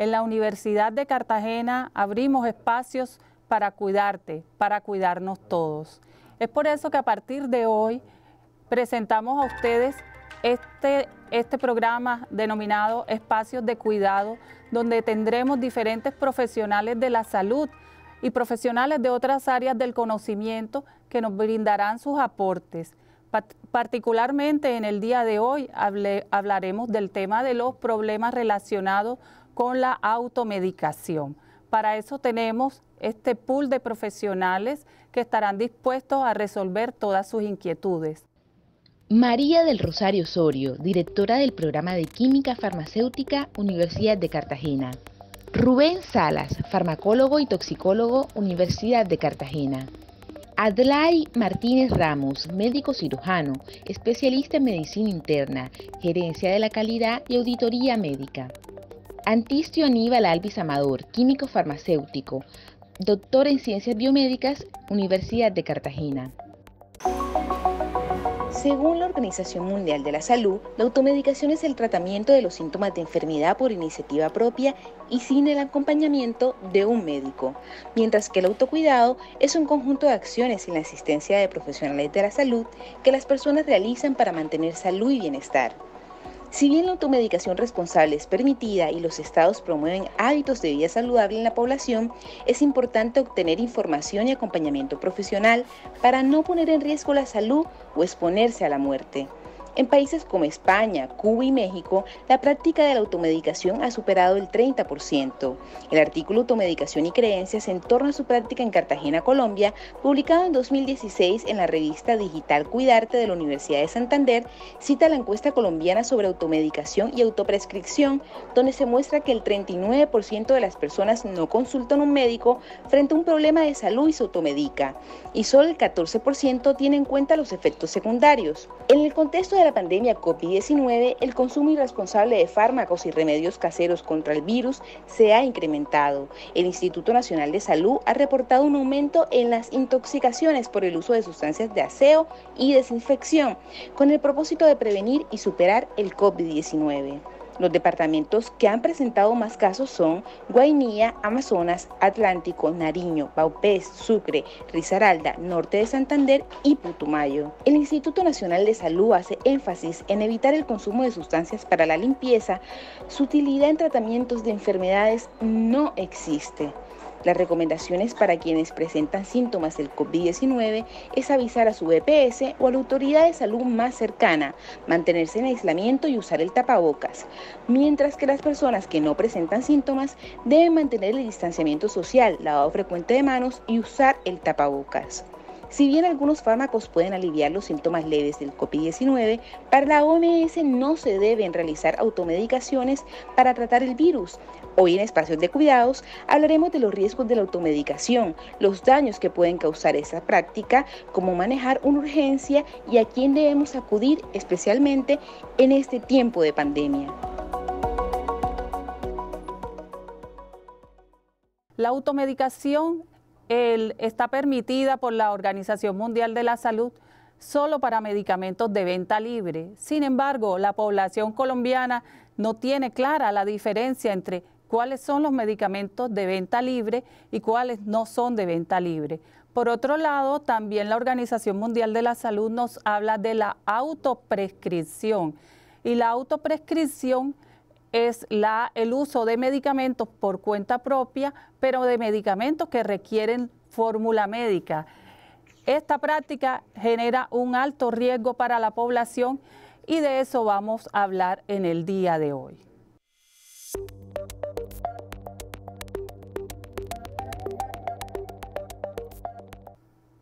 En la Universidad de Cartagena abrimos espacios para cuidarte, para cuidarnos todos. Es por eso que a partir de hoy presentamos a ustedes este, este programa denominado Espacios de Cuidado, donde tendremos diferentes profesionales de la salud y profesionales de otras áreas del conocimiento que nos brindarán sus aportes. Particularmente en el día de hoy hablaremos del tema de los problemas relacionados con la automedicación. Para eso tenemos este pool de profesionales que estarán dispuestos a resolver todas sus inquietudes. María del Rosario Osorio, directora del programa de Química Farmacéutica, Universidad de Cartagena. Rubén Salas, farmacólogo y toxicólogo, Universidad de Cartagena. Adlai Martínez Ramos, médico cirujano, especialista en medicina interna, gerencia de la calidad y auditoría médica. Antistio Aníbal Alvis Amador, químico farmacéutico, doctor en ciencias biomédicas, Universidad de Cartagena. Según la Organización Mundial de la Salud, la automedicación es el tratamiento de los síntomas de enfermedad por iniciativa propia y sin el acompañamiento de un médico, mientras que el autocuidado es un conjunto de acciones sin la asistencia de profesionales de la salud que las personas realizan para mantener salud y bienestar. Si bien la automedicación responsable es permitida y los estados promueven hábitos de vida saludable en la población, es importante obtener información y acompañamiento profesional para no poner en riesgo la salud o exponerse a la muerte. En países como España, Cuba y México, la práctica de la automedicación ha superado el 30%. El artículo Automedicación y Creencias en torno a su práctica en Cartagena, Colombia, publicado en 2016 en la revista digital Cuidarte de la Universidad de Santander, cita la encuesta colombiana sobre automedicación y autoprescripción, donde se muestra que el 39% de las personas no consultan a un médico frente a un problema de salud y se automedica, y solo el 14% tiene en cuenta los efectos secundarios. En el contexto de la pandemia COVID-19, el consumo irresponsable de fármacos y remedios caseros contra el virus se ha incrementado. El Instituto Nacional de Salud ha reportado un aumento en las intoxicaciones por el uso de sustancias de aseo y desinfección, con el propósito de prevenir y superar el COVID-19. Los departamentos que han presentado más casos son Guainía, Amazonas, Atlántico, Nariño, Baupés, Sucre, Risaralda, Norte de Santander y Putumayo. El Instituto Nacional de Salud hace énfasis en evitar el consumo de sustancias para la limpieza. Su utilidad en tratamientos de enfermedades no existe. Las recomendaciones para quienes presentan síntomas del COVID-19 es avisar a su EPS o a la autoridad de salud más cercana, mantenerse en aislamiento y usar el tapabocas, mientras que las personas que no presentan síntomas deben mantener el distanciamiento social, lavado frecuente de manos y usar el tapabocas. Si bien algunos fármacos pueden aliviar los síntomas leves del COVID-19, para la OMS no se deben realizar automedicaciones para tratar el virus. Hoy en Espacios de Cuidados hablaremos de los riesgos de la automedicación, los daños que pueden causar esa práctica, cómo manejar una urgencia y a quién debemos acudir especialmente en este tiempo de pandemia. La automedicación está permitida por la Organización Mundial de la Salud solo para medicamentos de venta libre. Sin embargo, la población colombiana no tiene clara la diferencia entre cuáles son los medicamentos de venta libre y cuáles no son de venta libre. Por otro lado, también la Organización Mundial de la Salud nos habla de la autoprescripción. Y la autoprescripción es la, el uso de medicamentos por cuenta propia, pero de medicamentos que requieren fórmula médica. Esta práctica genera un alto riesgo para la población y de eso vamos a hablar en el día de hoy.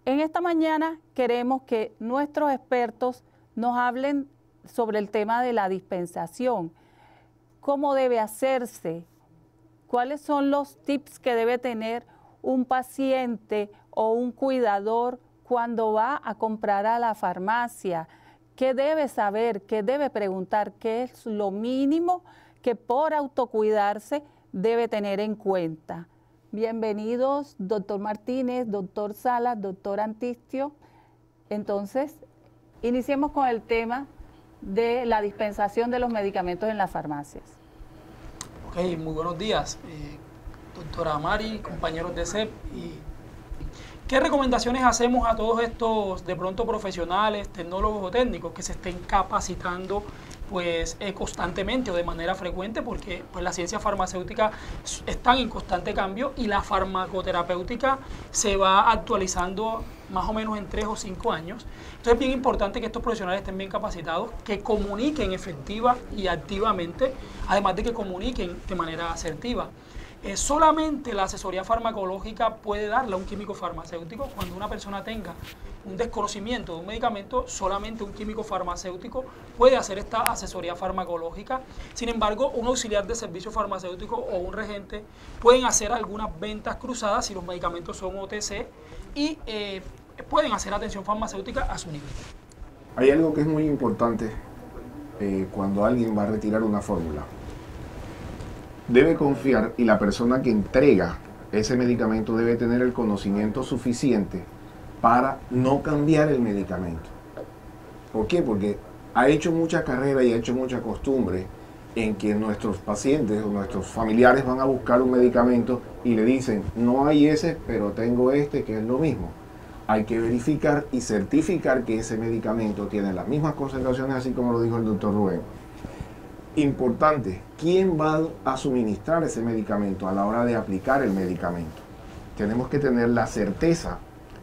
En esta mañana queremos que nuestros expertos nos hablen sobre el tema de la dispensación cómo debe hacerse, cuáles son los tips que debe tener un paciente o un cuidador cuando va a comprar a la farmacia, qué debe saber, qué debe preguntar, qué es lo mínimo que por autocuidarse debe tener en cuenta. Bienvenidos, doctor Martínez, doctor Salas, doctor Antistio. Entonces, iniciemos con el tema de la dispensación de los medicamentos en las farmacias. Ok, muy buenos días, eh, doctora Mari, compañeros de CEP. ¿Qué recomendaciones hacemos a todos estos de pronto profesionales, tecnólogos o técnicos que se estén capacitando pues eh, constantemente o de manera frecuente porque pues la ciencia farmacéutica está en constante cambio y la farmacoterapéutica se va actualizando más o menos en tres o cinco años. Entonces es bien importante que estos profesionales estén bien capacitados, que comuniquen efectiva y activamente, además de que comuniquen de manera asertiva. Eh, solamente la asesoría farmacológica puede darle a un químico farmacéutico cuando una persona tenga un desconocimiento de un medicamento, solamente un químico farmacéutico puede hacer esta asesoría farmacológica. Sin embargo, un auxiliar de servicio farmacéutico o un regente pueden hacer algunas ventas cruzadas si los medicamentos son OTC y eh, pueden hacer atención farmacéutica a su nivel. Hay algo que es muy importante eh, cuando alguien va a retirar una fórmula debe confiar y la persona que entrega ese medicamento debe tener el conocimiento suficiente para no cambiar el medicamento. ¿Por qué? Porque ha hecho mucha carrera y ha hecho mucha costumbre en que nuestros pacientes o nuestros familiares van a buscar un medicamento y le dicen, no hay ese, pero tengo este que es lo mismo. Hay que verificar y certificar que ese medicamento tiene las mismas concentraciones, así como lo dijo el doctor Rubén importante, ¿quién va a suministrar ese medicamento a la hora de aplicar el medicamento? Tenemos que tener la certeza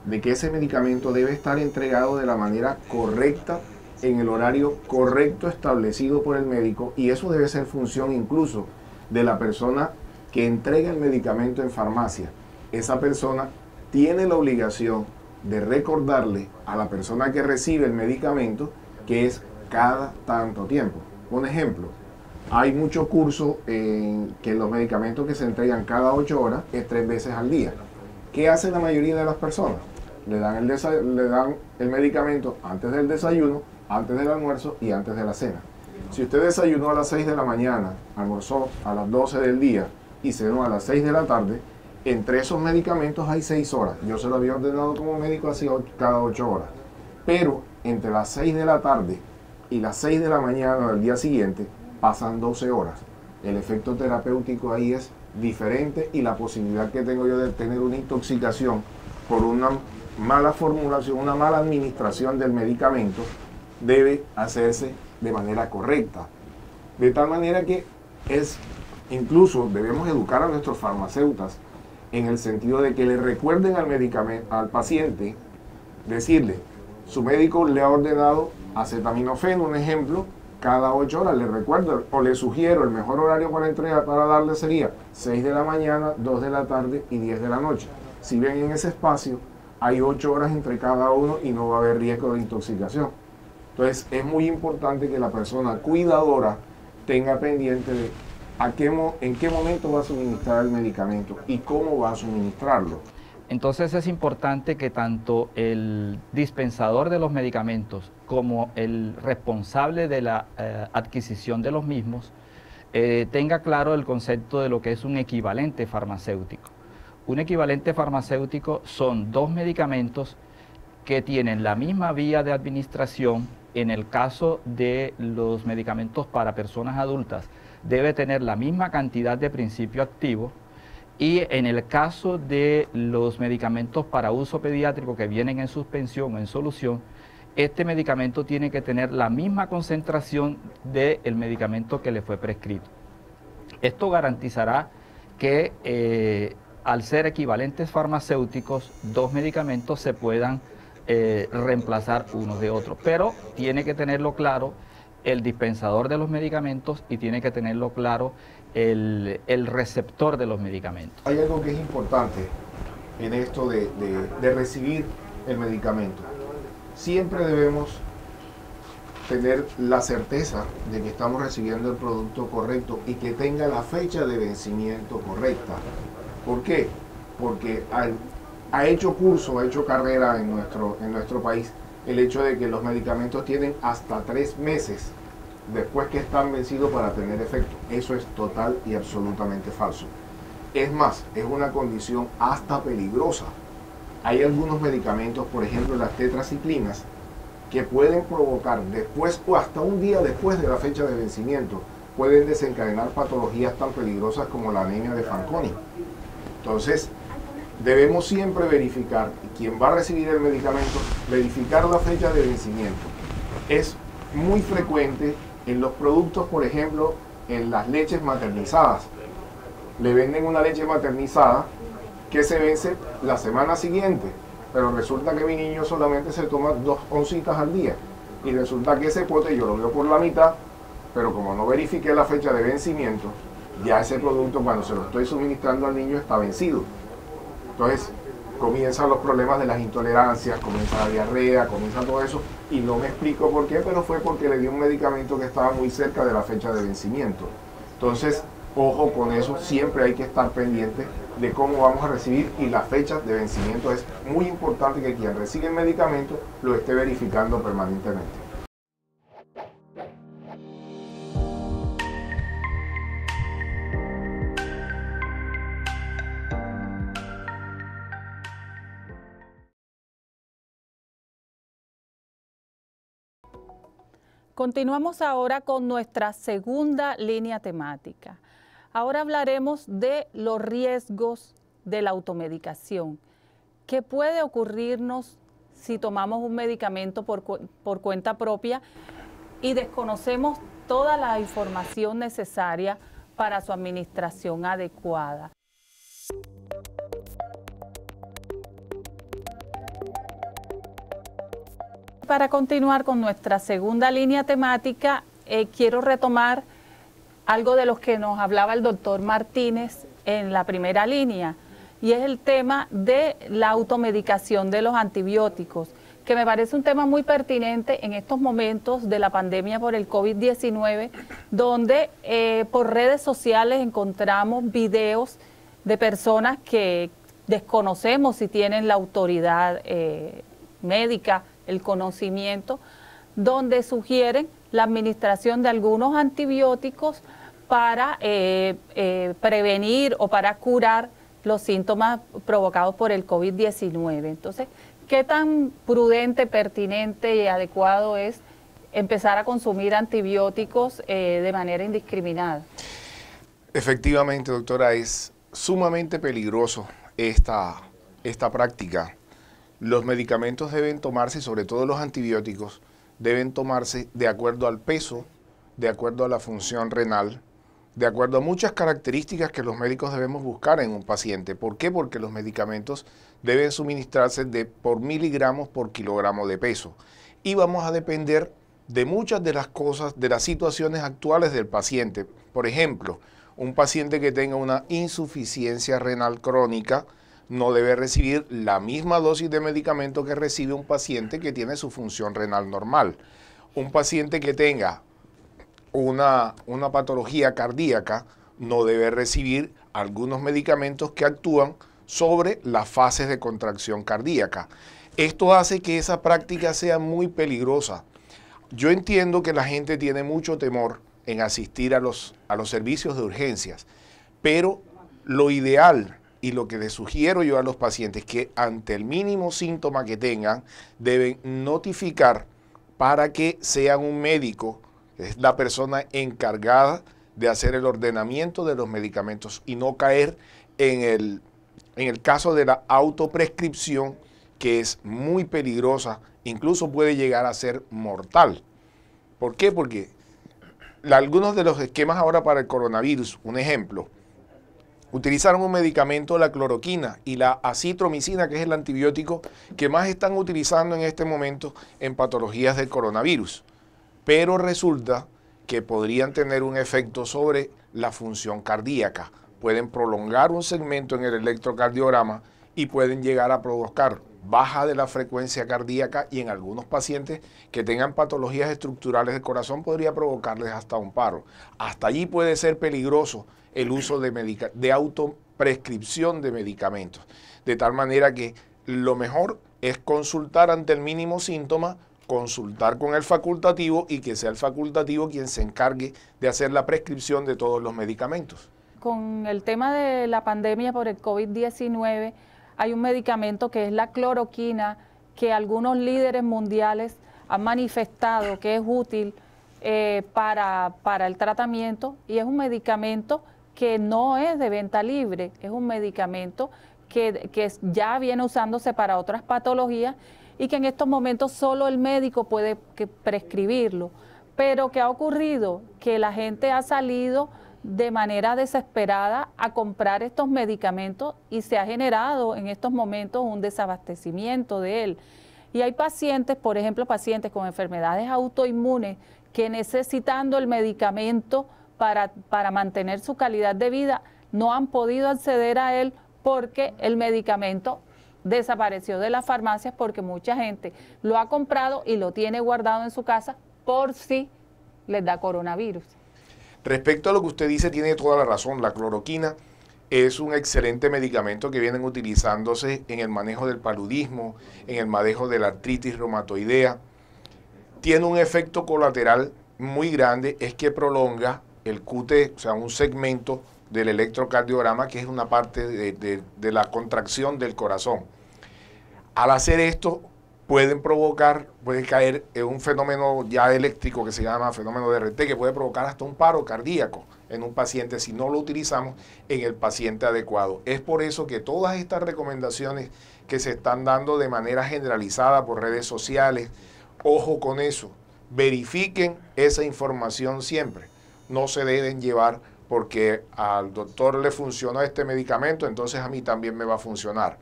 de que ese medicamento debe estar entregado de la manera correcta, en el horario correcto establecido por el médico y eso debe ser función incluso de la persona que entrega el medicamento en farmacia. Esa persona tiene la obligación de recordarle a la persona que recibe el medicamento que es cada tanto tiempo. Un ejemplo, hay mucho curso en que los medicamentos que se entregan cada 8 horas es tres veces al día. ¿Qué hace la mayoría de las personas? Le dan el, le dan el medicamento antes del desayuno, antes del almuerzo y antes de la cena. Si usted desayunó a las 6 de la mañana, almorzó a las 12 del día y cenó a las 6 de la tarde, entre esos medicamentos hay 6 horas. Yo se lo había ordenado como médico así cada 8 horas. Pero entre las 6 de la tarde y las 6 de la mañana del día siguiente, pasan 12 horas. El efecto terapéutico ahí es diferente y la posibilidad que tengo yo de tener una intoxicación por una mala formulación, una mala administración del medicamento, debe hacerse de manera correcta. De tal manera que es, incluso debemos educar a nuestros farmacéutas en el sentido de que le recuerden al, medicamento, al paciente, decirle, su médico le ha ordenado acetaminofén, un ejemplo, cada 8 horas. Le recuerdo o le sugiero el mejor horario para entrega para darle sería 6 de la mañana, 2 de la tarde y 10 de la noche. Si bien en ese espacio hay 8 horas entre cada uno y no va a haber riesgo de intoxicación. Entonces es muy importante que la persona cuidadora tenga pendiente de a qué, en qué momento va a suministrar el medicamento y cómo va a suministrarlo. Entonces es importante que tanto el dispensador de los medicamentos como el responsable de la eh, adquisición de los mismos eh, tenga claro el concepto de lo que es un equivalente farmacéutico. Un equivalente farmacéutico son dos medicamentos que tienen la misma vía de administración. En el caso de los medicamentos para personas adultas, debe tener la misma cantidad de principio activo y en el caso de los medicamentos para uso pediátrico que vienen en suspensión o en solución, este medicamento tiene que tener la misma concentración del medicamento que le fue prescrito. Esto garantizará que eh, al ser equivalentes farmacéuticos, dos medicamentos se puedan eh, reemplazar unos de otros. Pero tiene que tenerlo claro el dispensador de los medicamentos y tiene que tenerlo claro el, receptor de los medicamentos. Hay algo que es importante en esto de, recibir el medicamento. Siempre debemos tener la certeza de que estamos recibiendo el producto correcto y que tenga la fecha de vencimiento correcta. ¿Por qué? Porque ha hecho curso, ha hecho carrera en nuestro, en nuestro país el hecho de que los medicamentos tienen hasta tres meses después que están vencidos para tener efecto. Eso es total y absolutamente falso. Es más, es una condición hasta peligrosa. Hay algunos medicamentos, por ejemplo las tetraciclinas, que pueden provocar después o hasta un día después de la fecha de vencimiento pueden desencadenar patologías tan peligrosas como la anemia de Fanconi. Entonces, debemos siempre verificar, quien va a recibir el medicamento, verificar la fecha de vencimiento. Es muy frecuente en los productos, por ejemplo, en las leches maternizadas. Le venden una leche maternizada que se vence la semana siguiente, pero resulta que mi niño solamente se toma dos oncitas al día. Y resulta que ese pote yo lo veo por la mitad, pero como no verifiqué la fecha de vencimiento, ya ese producto cuando se lo estoy suministrando al niño está vencido. Entonces comienzan los problemas de las intolerancias, comienza la diarrea, comienza todo eso, y no me explico por qué, pero fue porque le di un medicamento que estaba muy cerca de la fecha de vencimiento. Entonces, ojo con eso, siempre hay que estar pendiente de cómo vamos a recibir y la fecha de vencimiento es muy importante que quien recibe el medicamento lo esté verificando permanentemente. Continuamos ahora con nuestra segunda línea temática. Ahora hablaremos de los riesgos de la automedicación. ¿Qué puede ocurrirnos si tomamos un medicamento por, por cuenta propia y desconocemos toda la información necesaria para su administración adecuada? Para continuar con nuestra segunda línea temática, eh, quiero retomar algo de lo que nos hablaba el doctor Martínez en la primera línea, y es el tema de la automedicación de los antibióticos, que me parece un tema muy pertinente en estos momentos de la pandemia por el COVID-19, donde eh, por redes sociales encontramos videos de personas que desconocemos si tienen la autoridad eh, médica el conocimiento, donde sugieren la administración de algunos antibióticos para eh, eh, prevenir o para curar los síntomas provocados por el COVID-19. Entonces, ¿qué tan prudente, pertinente y adecuado es empezar a consumir antibióticos eh, de manera indiscriminada? Efectivamente, doctora, es sumamente peligroso esta, esta práctica los medicamentos deben tomarse, sobre todo los antibióticos, deben tomarse de acuerdo al peso, de acuerdo a la función renal, de acuerdo a muchas características que los médicos debemos buscar en un paciente. ¿Por qué? Porque los medicamentos deben suministrarse de por miligramos por kilogramo de peso. Y vamos a depender de muchas de las cosas, de las situaciones actuales del paciente. Por ejemplo, un paciente que tenga una insuficiencia renal crónica, no debe recibir la misma dosis de medicamento que recibe un paciente que tiene su función renal normal. Un paciente que tenga una, una patología cardíaca no debe recibir algunos medicamentos que actúan sobre las fases de contracción cardíaca. Esto hace que esa práctica sea muy peligrosa. Yo entiendo que la gente tiene mucho temor en asistir a los, a los servicios de urgencias, pero lo ideal y lo que les sugiero yo a los pacientes es que ante el mínimo síntoma que tengan, deben notificar para que sean un médico, es la persona encargada de hacer el ordenamiento de los medicamentos y no caer en el, en el caso de la autoprescripción, que es muy peligrosa, incluso puede llegar a ser mortal. ¿Por qué? Porque algunos de los esquemas ahora para el coronavirus, un ejemplo, utilizaron un medicamento, la cloroquina y la acitromicina, que es el antibiótico que más están utilizando en este momento en patologías del coronavirus. Pero resulta que podrían tener un efecto sobre la función cardíaca. Pueden prolongar un segmento en el electrocardiograma y pueden llegar a provocar baja de la frecuencia cardíaca y en algunos pacientes que tengan patologías estructurales del corazón podría provocarles hasta un paro. Hasta allí puede ser peligroso el uso de, de autoprescripción de medicamentos. De tal manera que lo mejor es consultar ante el mínimo síntoma, consultar con el facultativo y que sea el facultativo quien se encargue de hacer la prescripción de todos los medicamentos. Con el tema de la pandemia por el COVID-19, hay un medicamento que es la cloroquina, que algunos líderes mundiales han manifestado que es útil eh, para, para el tratamiento y es un medicamento que no es de venta libre, es un medicamento que, que, ya viene usándose para otras patologías y que en estos momentos solo el médico puede prescribirlo. Pero ¿qué ha ocurrido? Que la gente ha salido de manera desesperada a comprar estos medicamentos y se ha generado en estos momentos un desabastecimiento de él. Y hay pacientes, por ejemplo, pacientes con enfermedades autoinmunes que necesitando el medicamento para, para mantener su calidad de vida no han podido acceder a él porque el medicamento desapareció de las farmacias porque mucha gente lo ha comprado y lo tiene guardado en su casa por si les da coronavirus. Respecto a lo que usted dice, tiene toda la razón. La cloroquina es un excelente medicamento que vienen utilizándose en el manejo del paludismo, en el manejo de la artritis reumatoidea. Tiene un efecto colateral muy grande, es que prolonga el QT, o sea, un segmento del electrocardiograma, que es una parte de, de la contracción del corazón. Al hacer esto, pueden provocar, puede caer en un fenómeno ya eléctrico que se llama fenómeno de RT, que puede provocar hasta un paro cardíaco en un paciente si no lo utilizamos en el paciente adecuado. Es por eso que todas estas recomendaciones que se están dando de manera generalizada por redes sociales, ojo con eso, verifiquen esa información siempre. No se deben llevar porque al doctor le funcionó este medicamento, entonces a mí también me va a funcionar.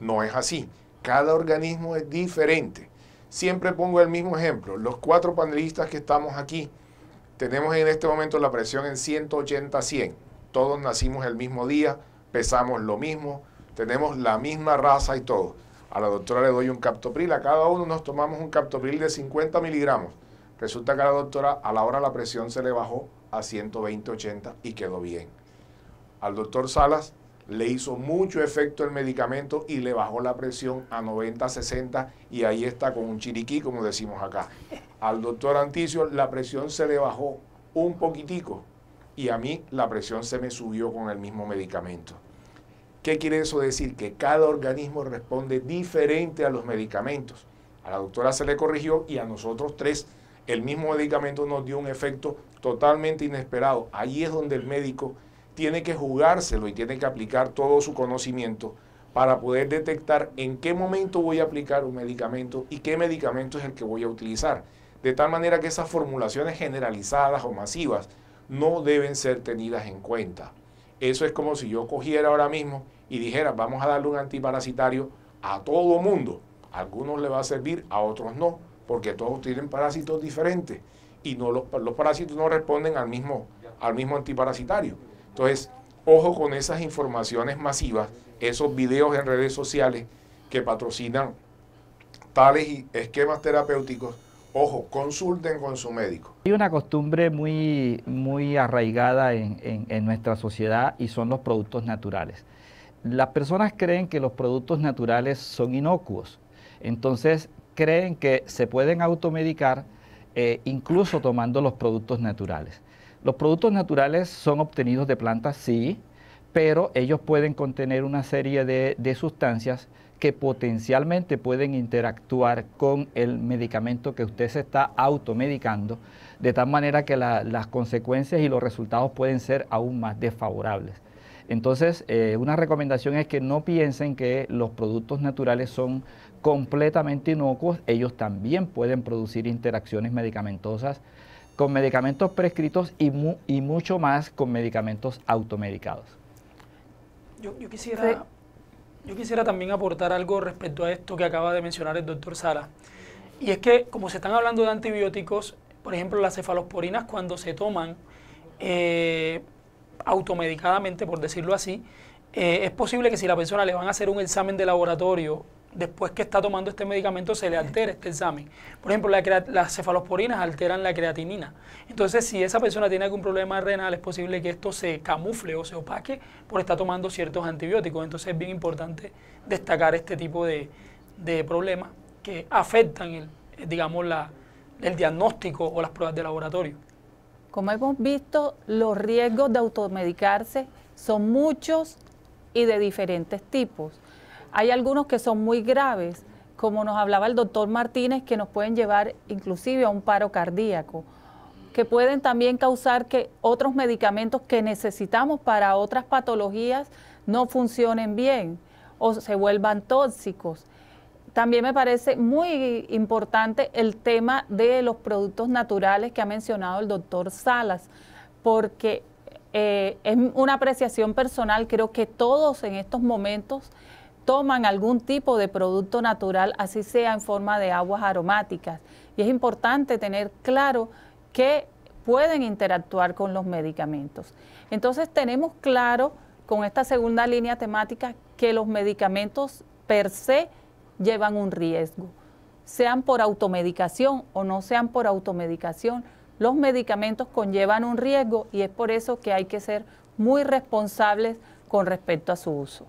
No es así cada organismo es diferente. Siempre pongo el mismo ejemplo. Los cuatro panelistas que estamos aquí, tenemos en este momento la presión en 180-100. Todos nacimos el mismo día, pesamos lo mismo, tenemos la misma raza y todo. A la doctora le doy un captopril, a cada uno nos tomamos un captopril de 50 miligramos. Resulta que a la doctora a la hora la presión se le bajó a 120-80 y quedó bien. Al doctor Salas le hizo mucho efecto el medicamento y le bajó la presión a 90-60 y ahí está con un chiriquí, como decimos acá. Al doctor Anticio la presión se le bajó un poquitico y a mí la presión se me subió con el mismo medicamento. ¿Qué quiere eso decir? Que cada organismo responde diferente a los medicamentos. A la doctora se le corrigió y a nosotros tres el mismo medicamento nos dio un efecto totalmente inesperado. Ahí es donde el médico tiene que jugárselo y tiene que aplicar todo su conocimiento para poder detectar en qué momento voy a aplicar un medicamento y qué medicamento es el que voy a utilizar. De tal manera que esas formulaciones generalizadas o masivas no deben ser tenidas en cuenta. Eso es como si yo cogiera ahora mismo y dijera, vamos a darle un antiparasitario a todo mundo. A algunos le va a servir, a otros no, porque todos tienen parásitos diferentes y no los, los parásitos no responden al mismo, al mismo antiparasitario. Entonces, ojo con esas informaciones masivas, esos videos en redes sociales que patrocinan tales esquemas terapéuticos. Ojo, consulten con su médico. Hay una costumbre muy, muy arraigada en, en nuestra sociedad y son los productos naturales. Las personas creen que los productos naturales son inocuos, entonces creen que se pueden automedicar eh, incluso tomando los productos naturales. Los productos naturales son obtenidos de plantas, sí, pero ellos pueden contener una serie de, sustancias que potencialmente pueden interactuar con el medicamento que usted se está automedicando, de tal manera que las consecuencias y los resultados pueden ser aún más desfavorables. Entonces, eh, una recomendación es que no piensen que los productos naturales son completamente inocuos, ellos también pueden producir interacciones medicamentosas con medicamentos prescritos y, y mucho más con medicamentos automedicados. Yo, quisiera, yo quisiera también aportar algo respecto a esto que acaba de mencionar el doctor Sala. Y es que como se están hablando de antibióticos, por ejemplo las cefalosporinas cuando se toman eh, automedicadamente, por decirlo así, eh, es posible que si la persona le van a hacer un examen de laboratorio después que está tomando este medicamento se le altera este examen. Por ejemplo, las cefalosporinas alteran la creatinina. Entonces, si esa persona tiene algún problema renal, es posible que esto se camufle o se opaque por estar tomando ciertos antibióticos. Entonces, es bien importante destacar este tipo de, problemas que afectan el, digamos, la, el diagnóstico o las pruebas de laboratorio. Como hemos visto, los riesgos de automedicarse son muchos y de diferentes tipos. Hay algunos que son muy graves, como nos hablaba el doctor Martínez, que nos pueden llevar inclusive a un paro cardíaco. que pueden también causar que otros medicamentos que necesitamos para otras patologías no funcionen bien o se vuelvan tóxicos. También me parece muy importante el tema de los productos naturales que ha mencionado el doctor Salas, porque eh, es una apreciación personal, creo que todos en estos momentos toman algún tipo de producto natural, así sea en forma de aguas aromáticas. Y es importante tener claro que pueden interactuar con los medicamentos. Entonces tenemos claro con esta segunda línea temática que los medicamentos per se llevan un riesgo, sean por automedicación o no sean por automedicación. Los medicamentos conllevan un riesgo y es por eso que hay que ser muy responsables con respecto a su uso.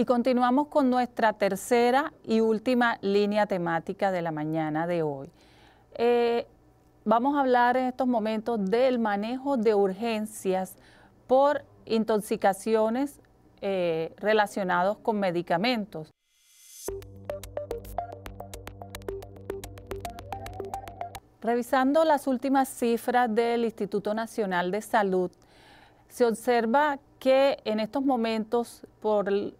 Y continuamos con nuestra tercera y última línea temática de la mañana de hoy. Eh, vamos a hablar en estos momentos del manejo de urgencias por intoxicaciones eh, relacionados con medicamentos. Revisando las últimas cifras del Instituto Nacional de Salud, se observa que en estos momentos,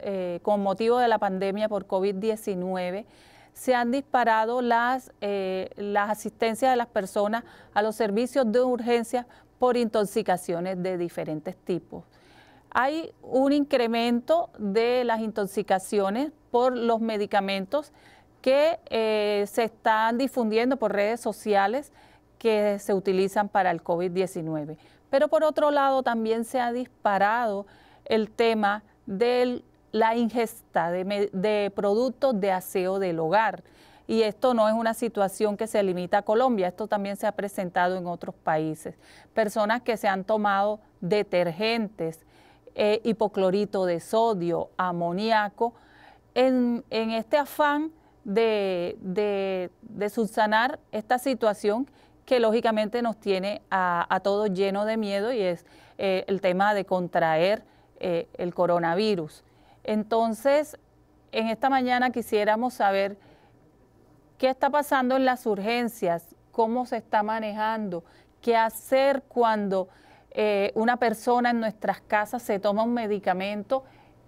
eh, con motivo de la pandemia por COVID-19, se han disparado las, eh, las asistencias de las personas a los servicios de urgencia por intoxicaciones de diferentes tipos. Hay un incremento de las intoxicaciones por los medicamentos que eh, se están difundiendo por redes sociales que se utilizan para el COVID-19. Pero por otro lado también se ha disparado el tema de la ingesta de, productos de aseo del hogar. Y esto no es una situación que se limita a Colombia, esto también se ha presentado en otros países. Personas que se han tomado detergentes, eh, hipoclorito de sodio, amoníaco, en, este afán de, de subsanar esta situación que lógicamente nos tiene a, todos llenos de miedo y es eh, el tema de contraer eh, el coronavirus. Entonces, en esta mañana quisiéramos saber qué está pasando en las urgencias, cómo se está manejando, qué hacer cuando eh, una persona en nuestras casas se toma un medicamento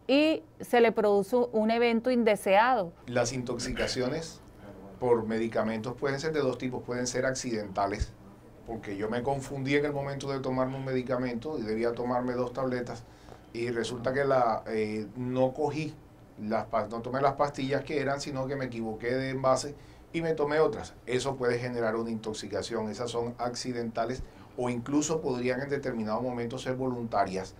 y se le produce un evento indeseado. Las intoxicaciones por medicamentos pueden ser de dos tipos, pueden ser accidentales, porque yo me confundí en el momento de tomarme un medicamento y debía tomarme dos tabletas y resulta que la, eh, no cogí, las, no tomé las pastillas que eran, sino que me equivoqué de envase y me tomé otras. Eso puede generar una intoxicación, esas son accidentales o incluso podrían en determinado momento ser voluntarias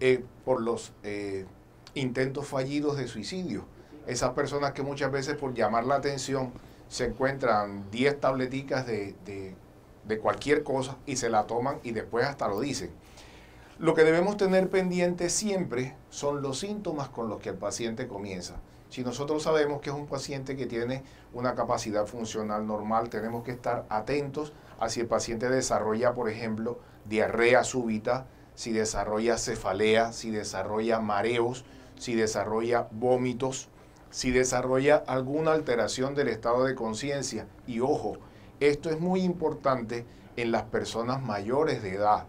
eh, por los eh, intentos fallidos de suicidio. Esas personas que muchas veces por llamar la atención se encuentran 10 tableticas de, de, cualquier cosa y se la toman y después hasta lo dicen. Lo que debemos tener pendiente siempre son los síntomas con los que el paciente comienza. Si nosotros sabemos que es un paciente que tiene una capacidad funcional normal, tenemos que estar atentos a si el paciente desarrolla, por ejemplo, diarrea súbita, si desarrolla cefalea, si desarrolla mareos, si desarrolla vómitos, si desarrolla alguna alteración del estado de conciencia. Y ojo, esto es muy importante en las personas mayores de edad.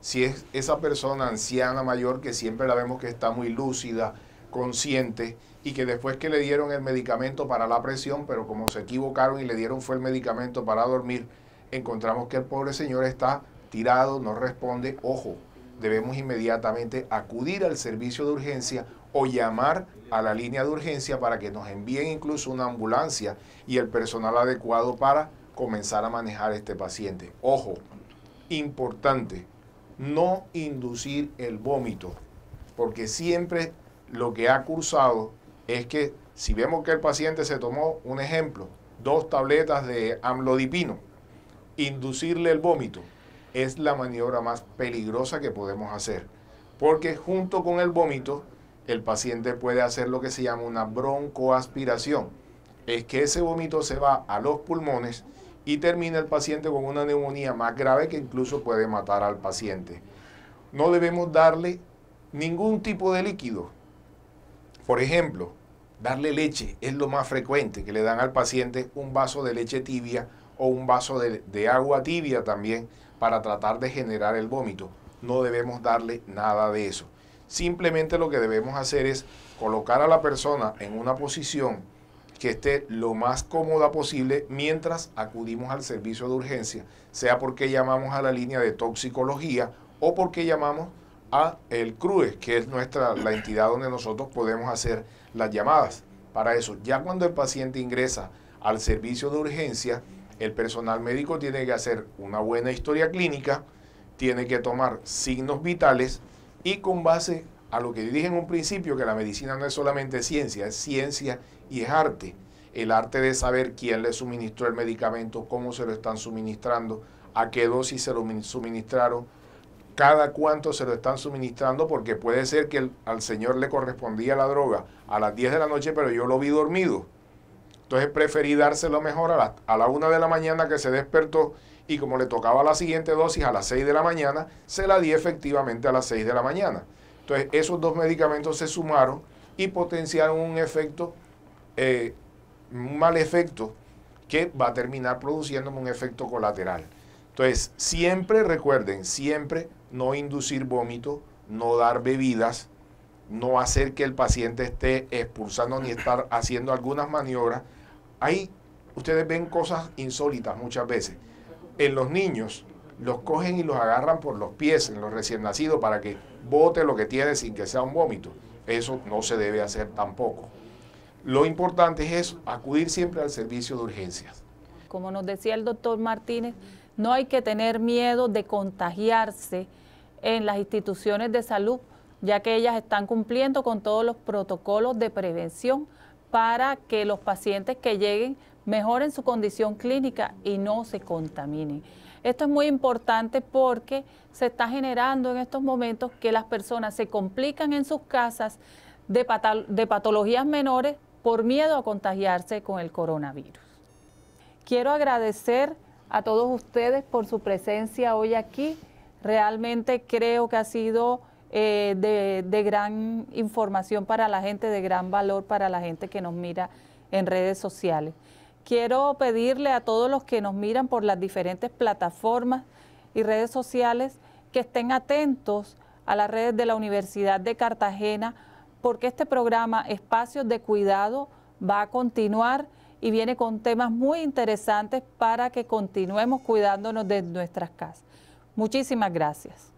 Si es esa persona anciana mayor que siempre la vemos que está muy lúcida, consciente y que después que le dieron el medicamento para la presión, pero como se equivocaron y le dieron fue el medicamento para dormir, encontramos que el pobre señor está tirado, no responde. Ojo, debemos inmediatamente acudir al servicio de urgencia o llamar a la línea de urgencia para que nos envíen incluso una ambulancia y el personal adecuado para comenzar a manejar este paciente. Ojo, importante, no inducir el vómito, porque siempre lo que ha cursado es que si vemos que el paciente se tomó, un ejemplo, dos tabletas de amlodipino, inducirle el vómito es la maniobra más peligrosa que podemos hacer, porque junto con el vómito el paciente puede hacer lo que se llama una broncoaspiración. Es que ese vómito se va a los pulmones y termina el paciente con una neumonía más grave que incluso puede matar al paciente. No debemos darle ningún tipo de líquido. Por ejemplo, darle leche es lo más frecuente, que le dan al paciente un vaso de leche tibia o un vaso de, de agua tibia también para tratar de generar el vómito. No debemos darle nada de eso. Simplemente lo que debemos hacer es colocar a la persona en una posición que esté lo más cómoda posible mientras acudimos al servicio de urgencia, sea porque llamamos a la línea de toxicología o porque llamamos a el CRUE, que es nuestra la entidad donde nosotros podemos hacer las llamadas. Para eso, ya cuando el paciente ingresa al servicio de urgencia, el personal médico tiene que hacer una buena historia clínica, tiene que tomar signos vitales y con base a lo que dije en un principio, que la medicina no es solamente ciencia, es ciencia y es arte. El arte de saber quién le suministró el medicamento, cómo se lo están suministrando, a qué dosis se lo suministraron, cada cuánto se lo están suministrando, porque puede ser que al señor le correspondía la droga a las 10 de la noche, pero yo lo vi dormido. Entonces preferí dárselo mejor a la, a la 1 de la mañana que se despertó y como le tocaba la siguiente dosis a las 6 de la mañana, se la di efectivamente a las 6 de la mañana. Entonces, esos dos medicamentos se sumaron y potenciaron un efecto, eh, un mal efecto, que va a terminar produciéndome un efecto colateral. Entonces, siempre recuerden, siempre no inducir vómito, no dar bebidas, no hacer que el paciente esté expulsando ni estar haciendo algunas maniobras. Ahí ustedes ven cosas insólitas muchas veces. En los niños los cogen y los agarran por los pies, en los recién nacidos, para que bote lo que tiene sin que sea un vómito. Eso no se debe hacer tampoco. Lo importante es acudir siempre al servicio de urgencias. Como nos decía el doctor Martínez, no hay que tener miedo de contagiarse en las instituciones de salud, ya que ellas están cumpliendo con todos los protocolos de prevención para que los pacientes que lleguen mejoren su condición clínica y no se contaminen. Esto es muy importante porque se está generando en estos momentos que las personas se complican en sus casas de, patologías menores por miedo a contagiarse con el coronavirus. Quiero agradecer a todos ustedes por su presencia hoy aquí. Realmente creo que ha sido eh, de, de, gran información para la gente, de gran valor para la gente que nos mira en redes sociales. Quiero pedirle a todos los que nos miran por las diferentes plataformas y redes sociales que estén atentos a las redes de la Universidad de Cartagena porque este programa Espacios de Cuidado va a continuar y viene con temas muy interesantes para que continuemos cuidándonos de nuestras casas. Muchísimas gracias.